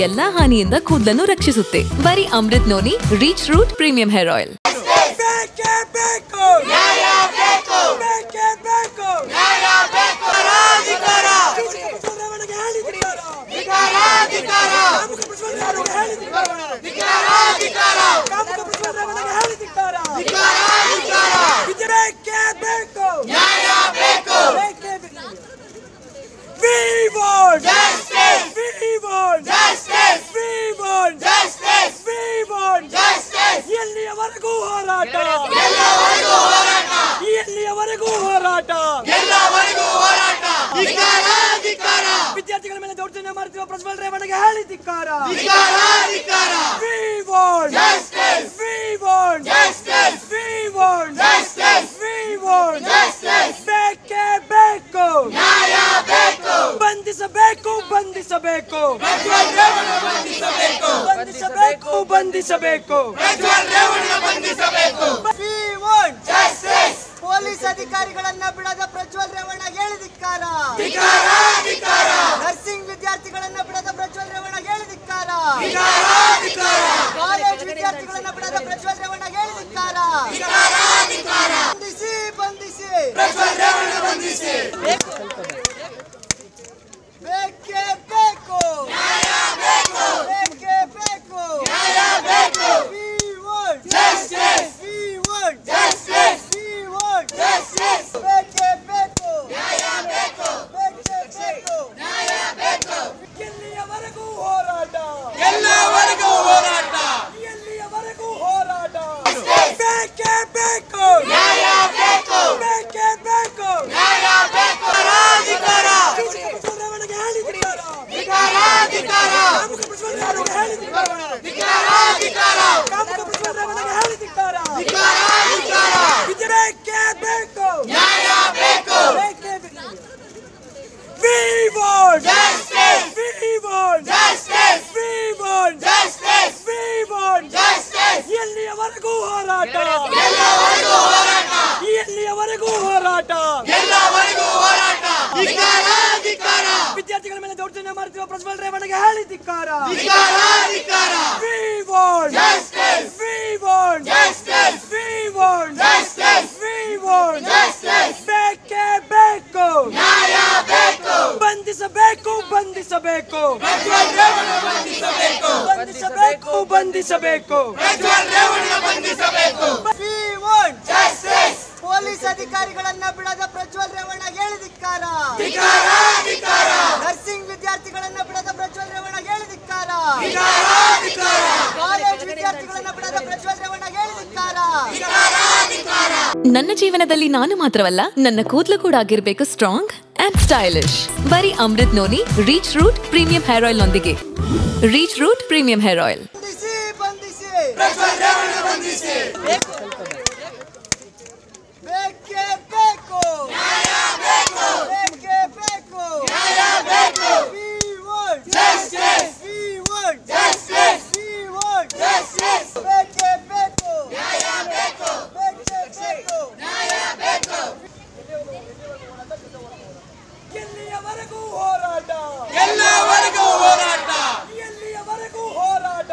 ಎಲ್ಲಾ ಹಾನಿಯಿಂದ ಕೂದಲನ್ನು ರಕ್ಷಿಸುತ್ತೆ. ಬರೀ Amrit noni reach root premium hair oil ಹೋರಾಟ. ಎಲ್ಲಿಯವರೆಗೂ ಹೋರಾಟ. ವಿದ್ಯಾರ್ಥಿಗಳ ಮೇಲೆ ದೌರ್ಜನ್ಯ ಮಾಡ್ತಿರುವ ಪ್ರಜ್ವಲ್ ರೇವಣ್ಣಗೆ ಹೇಳಿ ಧಿಕ್ಕಾರ. ಬಂಧಿಸಬೇಕು. ಬಂಧಿಸಬೇಕು ಪೊಲೀಸ್ ಅಧಿಕಾರಿಗಳನ್ನ ಬಿಡದ ಪ್ರಜ್ವಲ್ ರೇವಣ್ಣ ಹೇಳಿದಿಕ್ಕಾರ ನರ್ಸಿಂಗ್ ವಿದ್ಯಾರ್ಥಿಗಳನ್ನ ಬಿಡದ ಪ್ರಜ್ವಲ್ ರೇವಣ್ಣ ಹೇಳಿದಿಕ್ಕಾರ ಕಾಲೇಜ್ ವಿದ್ಯಾರ್ಥಿಗಳನ್ನ ಬಿಡದ ಪ್ರಜ್ವಲ್ ರೇವಣ್ಣ ಹೇಳಿದಿಕ್ಕಾರ ಬಂಧಿಸಿ ಬಂಧಿಸಿ ಬೇಕೇ ಬೇಕು ಬೇಕೇ ಬೇಕು We want justice. We want justice. We want justice. ಬೇಕೇ ಬೇಕು ಬೇಕೇ ಬೇಕು ಎಲ್ಲಿಯವರೆಗೂ ಹೋರಾಟ ಎಲ್ಲವರೆಗೂ ಹೋರಾಟ ಎಲ್ಲಿಯವರೆಗೂ ಹೋರಾಟ ಬೇಕೇ ಬೇಕು ನ್ಯಾಯ ಬೇಕು ಬೇಕೇ ಬೇಕು ನ್ಯಾಯ ಬೇಕು ಅಧಿಕಾರ ಬಸವರಾಮನಿಗೆ ಹೇಳಿದಿದ್ದಾರ ಅಧಿಕಾರ ಕಾಮುಕ ಬಸವರಾಮನಿಗೆ ಹೇಳಿದಿದ್ದಾರ ಅಧಿಕಾರ ಕಾಮುಕ ಬಸವರಾಮನಿಗೆ ಹೇಳಿದಿದ್ದಾರ ಅಧಿಕಾರ ಇದು ಬೇಕೇ ಬೇಕು ನ್ಯಾಯ ಬೇಕು ಬೇಕೇ ಬೇಕು We want justice. We want justice. We want justice. We want justice. ಎಲ್ಲಿಯವರೆಗೂ ಹೋರಾಟ? ಎಲ್ಲಿಯವರೆಗೂ ಹೋರಾಟ? ವಿದ್ಯಾರ್ಥಿಗಳ ಮೇಲೆ ದೌರ್ಜನ್ಯ ಮಾಡ್ತಿರುವ ಪ್ರಜ್ವಲ್ ರೇವಣ್ಣಗೆ ಹೇಳಿ ಧಿಕ್ಕಾರ. ಬೇಕೇ ಬೇಕು. ಬಂಧಿಸಬೇಕು ಬಂಧಿಸಬೇಕು. ಬಂಧಿಸಬೇಕು. ಪೊಲೀಸ್ ಅಧಿಕಾರಿಗಳನ್ನ ಬಿಡದ ಪ್ರಜ್ವಲ್ ರೇವಣ್ಣ ಹೇಳಿದಿಕ್ಕಾರ ನರ್ಸಿಂಗ್ ವಿದ್ಯಾರ್ಥಿಗಳನ್ನ ಬಿಡದ ಪ್ರಜ್ವಲ್ ರೇವಣ್ಣ ಹೇಳಿದಿಕ್ಕಾರ ಕಾಲೇಜ್ ವಿದ್ಯಾರ್ಥಿಗಳನ್ನ ಬಿಡದ ಪ್ರಜ್ವಲ್ ರೇವಣ್ಣ ಹೇಳಿದಿಕ್ಕಾರ ನನ್ನ ಜೀವನದಲ್ಲಿ ನಾನು ಮಾತ್ರವಲ್ಲ ನನ್ನ ಕೂದಲು ಕೂಡ ಆಗಿರ್ಬೇಕು ಸ್ಟ್ರಾಂಗ್ ಅಂಡ್ ಸ್ಟೈಲಿಶ್ ಬರೀ Amrit noni reach root premium hair oil ನೊಂದಿಗೆ. Reach root premium hair oil ಬಂಧಿಸಿ ಬಂಧಿಸಿ ಪ್ರಜ್ವಲ್ ರೇವಣ್ಣ ಬಂಧಿಸಿ ಬೇಕೇ ಬೇಕು ಬೇಕೇ ಬೇಕು We want Justice. We want Justice. We want ಬೇಕೇ ಬೇಕು ಬೇಕೇ ಬೇಕು ಎಲ್ಲಿಯವರೆಗೂ ಹೋರಾಟ ಎಲ್ಲವರೆಗೂ ಹೋರಾಟ ಎಲ್ಲಿಯವರೆಗೂ ಹೋರಾಟ